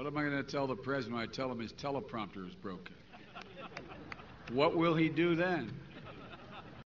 What am I going to tell the president I tell him his teleprompter is broken? What will he do then?